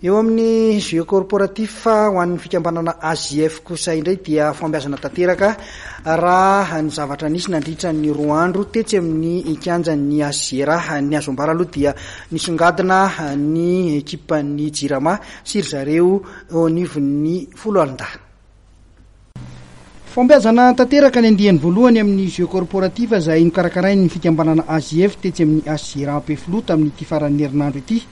Eo amin'ny jeu corporatif ho an'ny fikambanana AJF kosa indray dia fahombiazana tanteraka raha ny zavatra nisy nandritra ny roa andro tetsy amin'ny kianjan'ny Aziera. Ny azo ambara aloha dia nisongadina ny ekipan'ny Jirama sy ry zareo eo anivon'ny Foloalindahy. Fahombiazana tanteraka ny andiany voalohany amin'ny Jeux Corporatifs izay nokarakarain'ny fikambanana AJF tetsy amin'ny HJRA Ampefiloha tamin'ity faran'ny herinandro ity.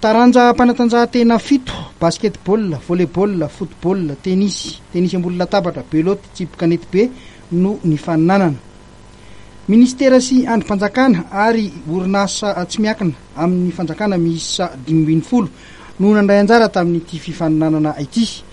Taranjam-panatanjahantena fito, Basketball, Volley-ball, Football, Tennis, Tennis ambony latabatra, Belote, Tsipy kanetibe, no nifaninanana. Ministera sy andrim-panjakana ary orinasa tsy miankina amin'ny fanjakana miisa dimy ambin'ny folo no nandray anjara tamin'ity fifaninanana ity.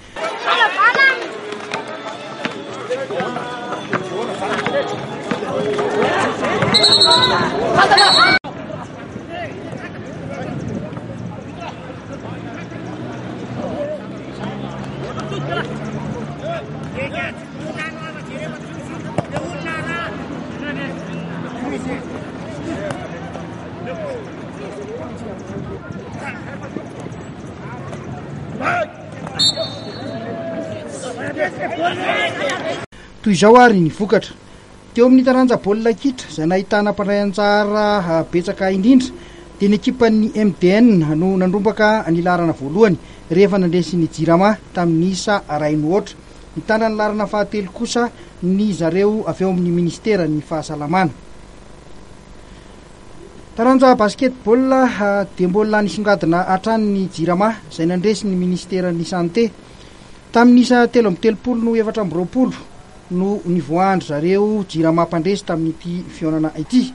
Toy izao ary ny vokatra. Teo amin'ny taranja baolina kitra izay nahitana mpandray anjara ah, betsaka indrindra dia ny ekipan'ny MDN no nandrombaka ny laharana voalohany rehefa nandresy ny Jirama tamin'ny isa iray mihoatra. Mitana ny laharana fahatelo kosa ny zareo avy ao amin'ny ministeran'ny fahasalamana. Taranja basketball dia mbola nisongadina hatrany ny Jirama izay nandresy ny ministeran'ny santé. Tamin'ny isa telo amby telopolo no efatra amby roapolo no nivoahan-dry zareo Jirama mpandresy tamin'ity fihaonana ity.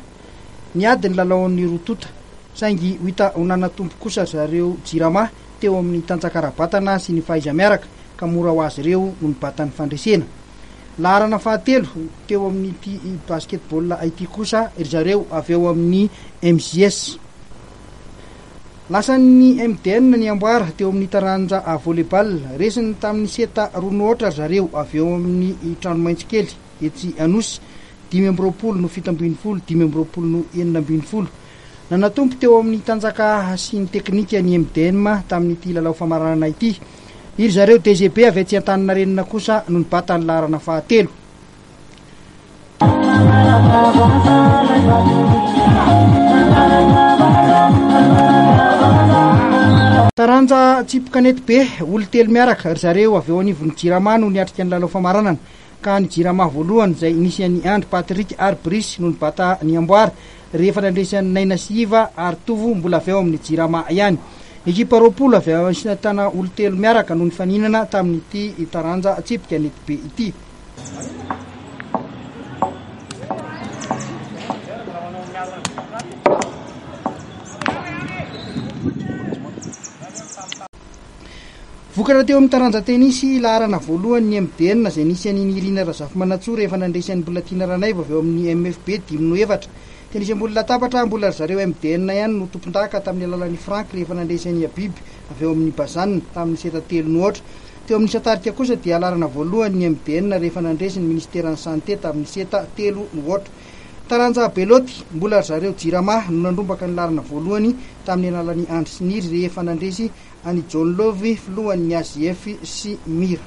Niady ny lalaon'ny roa tonta saingy ho hita ho nanatombo kosa ry zareo Jirama teo amin'ny tanjaka ara-batana sy ny fahaiza-miaraka ka mora ho azy ireo no nibatan'ny fandresena laharana fahatelo teo amin'ity basketball ity kosa ry zareo avy ao amin'ny MJS. Lasan'ny MDN ny amboara teo amin'ny taranja volleyball. Resiny tamin'ny seta roa noatra ry zareo avy ao amin'ny Tranomaitso kely etsy Anosy, dimy amby roapolo no fito ambin'ny folo, dimy amby roapolo no enina ambin'ny folo. Nanatombo teo amin'ny tanjaka sy ny teknika ny MDM tamin'ity lalao famaranana ity. Iry zareo DGB avy aty Antaninarenina kosa no nibata ny laharana fahatelo. Taranja tsipy kanetibe, olon-telo miaraka, ry zareo avy eo anivon'ny Jirama no niatrika ny lalao famaranana. ka ny Jirama voalohany izay nisy an'i Andry, Patrick ary Brice no nibata ny amboara rehefa nandresan'i Naina sy Iva ary Tovo mbola avy ao amin'ny Jirama ihany. Ekipa roapolo avy ao Ansinan-tana olon-telo miaraka no nifaninana tamin'ity taranja tsipika anetibe ity. Vokatra teo amin'ny taranja tenisy laharana voalohany ny MBN izay nisy an'i Nirina Razafimanantsoa rehefa nandresy an'i Mbolatiana Ranaivo avy ao amin'ny MFB dimy no efatra. Tenisy ambony latabatra, mbola ry zareo MBN ihany no tompondaka tamin'ny alalan'i Franck rehefa nandresy an'i Habib avy ao amin'ny Bazan tamin'ny seta telo noatra. Teo amin'ny isan-tarika kosa dia laharana voalohany ny MBN rehefa nandresy ny Ministeran'ny Santé tamin'ny seta telo noatra. Taranja Beloty, mbola ry zareo Jirama no nandrombaka ny lalana voalohany tamin'ny alalan'i Andry sy Niry rehefa nandresy an'i John Love, filohan'ny AJF sy Mira.